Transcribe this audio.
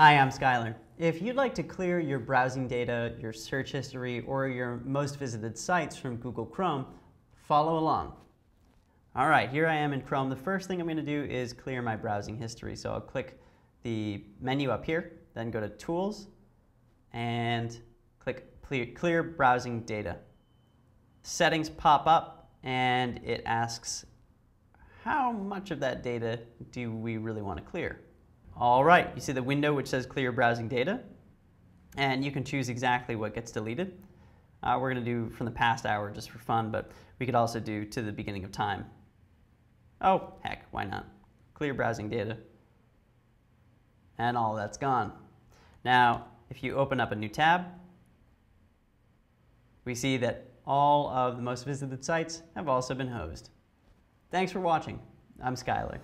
Hi, I'm Skylar. If you'd like to clear your browsing data, your search history, or your most visited sites from Google Chrome, follow along. All right, here I am in Chrome. The first thing I'm going to do is clear my browsing history. So I'll click the menu up here, then go to Tools, and click Clear Browsing Data. Settings pop up, and it asks how much of that data do we really want to clear? All right, you see the window which says clear browsing data, and you can choose exactly what gets deleted. Uh, we're going to do from the past hour just for fun, but we could also do to the beginning of time. Oh, heck, why not? Clear browsing data. And all that's gone. Now, if you open up a new tab, we see that all of the most visited sites have also been hosed. Thanks for watching. I'm Skylar.